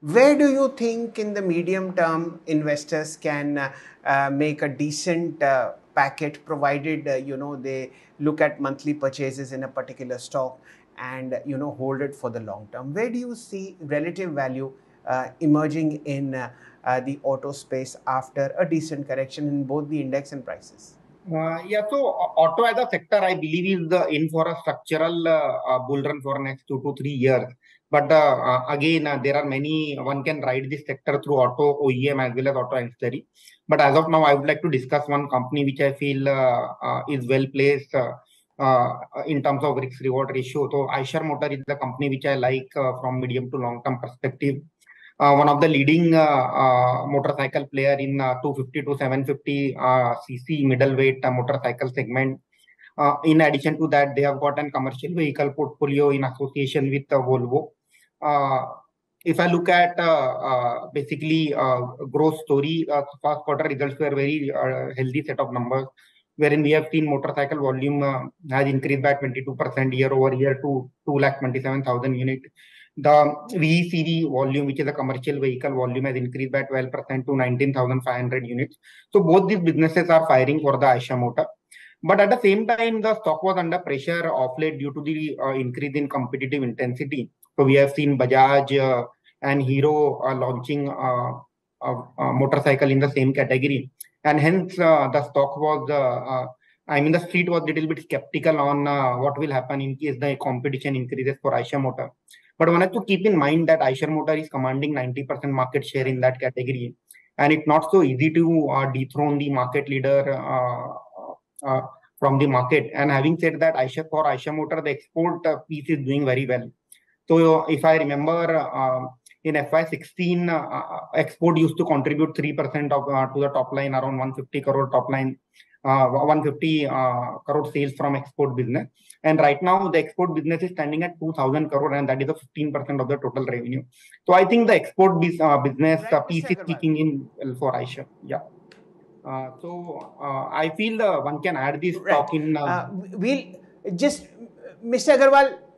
where do you think in the medium term investors can uh, uh, make a decent uh, packet provided uh, you know they look at monthly purchases in a particular stock and you know hold it for the long term where do you see relative value uh, emerging in uh, the auto space after a decent correction in both the index and prices yeah, so auto as a sector, I believe, is the in for a structural bull run for next two to three years. But uh, uh, again, uh, there are many, one can ride this sector through auto OEM as well as auto ancillary. But as of now, I would like to discuss one company which I feel is well placed in terms of risk reward ratio. So Eicher Motor is the company which I like from medium to long term perspective. Uh, one of the leading uh, uh, motorcycle player in 250 to 750 cc middleweight motorcycle segment. in addition to that, they have got a commercial vehicle portfolio in association with Volvo. Uh, if I look at uh, uh, basically growth story, first quarter results were very healthy set of numbers, wherein we have seen motorcycle volume has increased by 22% year over year to 2,27,000 units. The VECV volume, which is a commercial vehicle volume, has increased by 12% to 19,500 units. So both these businesses are firing for the Eicher Motor. But at the same time, the stock was under pressure of late due to the increase in competitive intensity. So we have seen Bajaj uh, and Hero uh, launching uh, a, a, motorcycle in the same category, and hence the stock was. I mean, the street was a little bit skeptical on what will happen in case the competition increases for Eicher Motor. But one has to keep in mind that Eicher Motor is commanding 90% market share in that category, and it's not so easy to uh, dethrone the market leader uh, uh, from the market. And having said that, Eicher for Eicher Motor, the export piece is doing very well. So if I remember, uh, in FY16, uh, export used to contribute 3% of uh, to the top line, around 150 crore top line, 150 crore sales from export business. And right now, the export business is standing at 2,000 crore, and that is a 15% of the total revenue. So I think the export biz, business right, piece is kicking in for Eicher. Yeah. Uh, so uh, I feel uh, one can add this right. talk in. we'll just, Mr. Agrawal,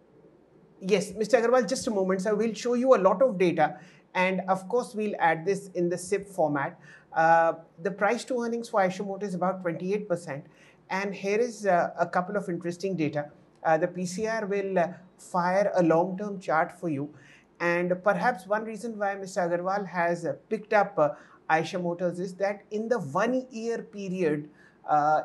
yes, Mr. Agrawal, just a moment, sir. We'll show you a lot of data. And of course, we'll add this in the SIP format. Uh, the price to earnings for Eicher is about 28%. And here is uh, a couple of interesting data. Uh, the PCR will uh, fire a long-term chart for you. And perhaps one reason why Mr. Agrawal has uh, picked up uh, Eicher Motors is that in the one-year period,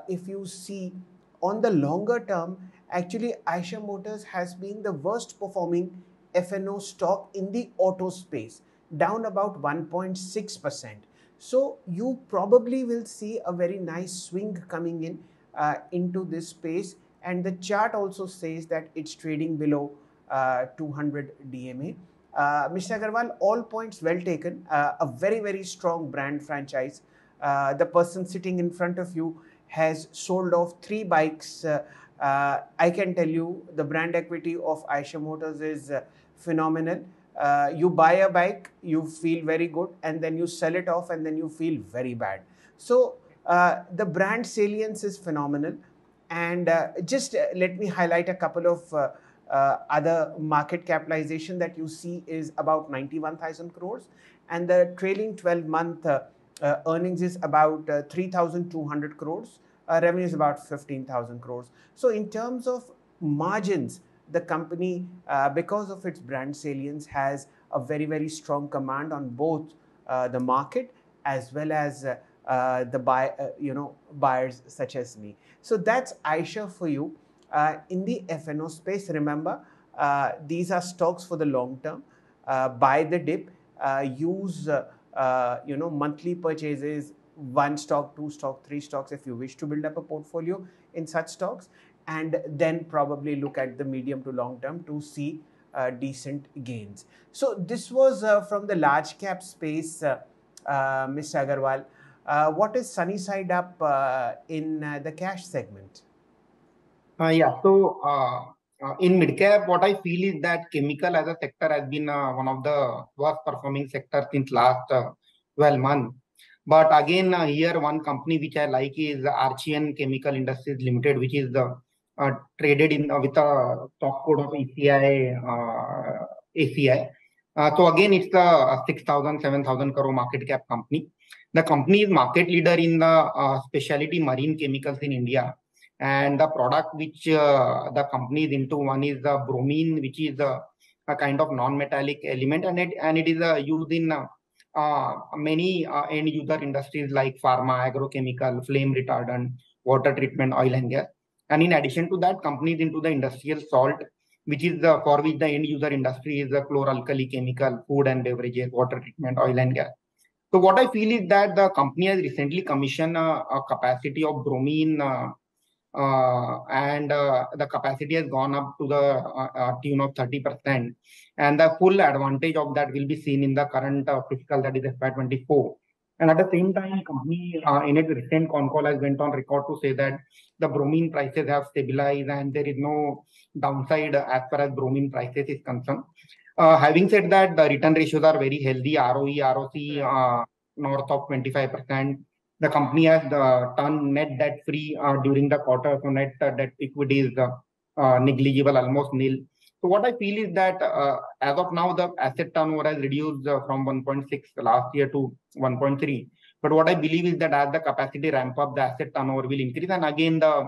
if you see on the longer term, Actually, Eicher Motors has been the worst performing F&O stock in the auto space, down about 1.6%. So you probably will see a very nice swing coming in uh, into this space. And the chart also says that it's trading below uh, 200 DMA. Uh, Mr. Agrawal, all points well taken. Uh, a very, very strong brand franchise. Uh, the person sitting in front of you has sold off three bikes uh, I can tell you the brand equity of Eicher Motors is uh, phenomenal. Uh, you buy a bike, you feel very good, and then you sell it off, and then you feel very bad. So uh, the brand salience is phenomenal. And uh, just uh, let me highlight a couple of other market capitalization that you see is about 91,000 crores, and the trailing 12 month earnings is about 3,200 crores uh, revenue is about 15,000 crores. So in terms of margins, the company, uh, because of its brand salience, has a very, very strong command on both uh, the market as well as uh, uh, the buy, uh, you know, buyers such as me. So that's Eicher for you. in the F&O space, remember, these are stocks for the long term. buy the dip, use, you know, monthly purchases one stock, two stock, three stocks if you wish to build up a portfolio in such stocks and then probably look at the medium to long term to see uh, decent gains. So this was uh, from the large cap space, uh, uh Mr. Agrawal. Uh, what is sunny side up uh, in the cash segment? yeah, so in mid cap, what I feel is that chemical as a sector has been one of the worst performing sectors since last 12 months. But again, uh, here one company which I like is Archean Chemical Industries Limited, which is the uh, traded in uh, with a top code of ACI. ACI. Uh, so again, it's a 6,000, 7,000 crore market cap company. The company is market leader in the uh, specialty marine chemicals in India. And the product which uh, the company is into, one is the bromine, which is a, a kind of non-metallic element, and it and it is uh, used in uh, uh, many uh, end user industries like pharma, agrochemical, flame retardant, water treatment, oil and gas. And in addition to that, companies into the industrial salt, which is the for which the end user industry is the chloralkali chemical, food and beverages, water treatment, oil and gas. So what I feel is that the company has recently commissioned a, a capacity of bromine uh, uh, and uh, the capacity has gone up to the uh, uh, tune of 30%. And the full advantage of that will be seen in the current uh, fiscal, that is FY24. And at the same time, company in its recent con call has went on record to say that the bromine prices have stabilized and there is no downside as far as bromine prices is concerned. having said that, the return ratios are very healthy, ROE, ROC north of 25% the company has uh, turned net debt free uh, during the quarter. So net uh, debt equity is uh, negligible, almost nil. So what I feel is that uh, as of now, the asset turnover has reduced uh, from 1.6 last year to 1.3. But what I believe is that as the capacity ramp up, the asset turnover will increase, and again the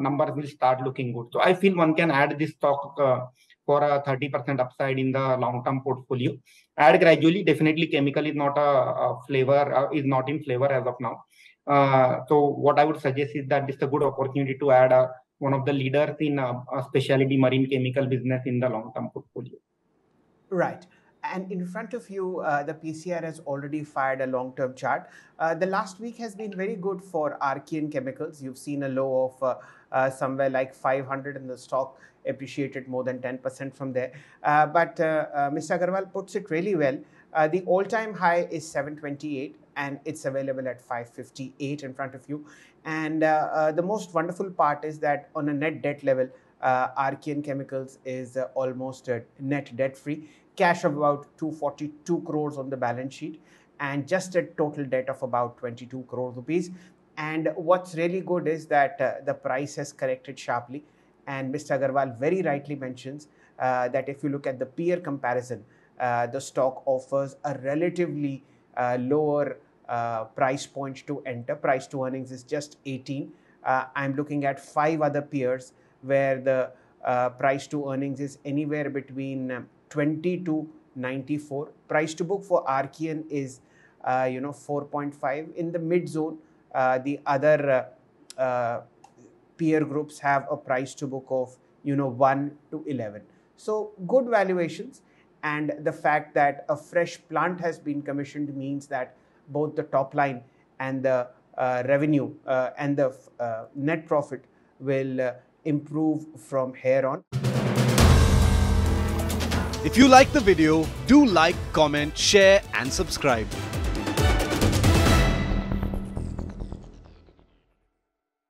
numbers will start looking good. So I feel one can add this stock for a 30% upside in the long-term portfolio. Add gradually, definitely chemical is not a, a flavor, uh, is not in flavor as of now. Uh, so what I would suggest is that this is a good opportunity to add a, one of the leaders in a, a specialty marine chemical business in the long-term portfolio. Right. And in front of you, uh, the PCR has already fired a long-term chart. Uh, the last week has been very good for Archean Chemicals. You've seen a low of uh, uh somewhere like 500 in the stock appreciated more than 10% from there. Uh, but uh, Mr. Agrawal puts it really well. the all-time high is 728 and it's available at 558 in front of you. And the most wonderful part is that on a net debt level, uh, Archean Chemicals is almost net debt free, cash of about 242 crores on the balance sheet, and just a total debt of about 22 crore rupees. And what's really good is that the price has corrected sharply. And Mr. Agrawal very rightly mentions uh, that if you look at the peer comparison, uh, the stock offers a relatively uh, lower uh, price point to enter. Price to earnings is just 18. Uh, I'm looking at five other peers where the uh, price to earnings is anywhere between um, 20 to 94. Price to book for Archean is you know 4.5 in the mid zone. the other peer groups have a price to book of you know 1 to 11 so good valuations and the fact that a fresh plant has been commissioned means that both the top line and the uh, revenue uh, and the uh, net profit will uh, improve from here on. If you like the video, do like, comment, share and subscribe.